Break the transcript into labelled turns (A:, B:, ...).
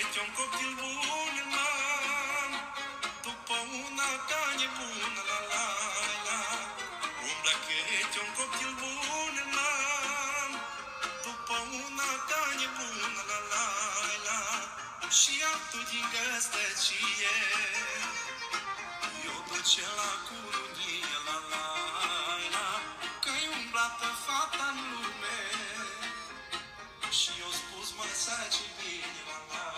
A: e un copil bun n-am După una ta nebună la la la. Umbla că e un copil bun n-am După una ta nebună la la la. Și altul din găstăcie Eu duce la curunie la la la Că-i umblată fata în lume. Și eu spus, mă, să ce bine, la la la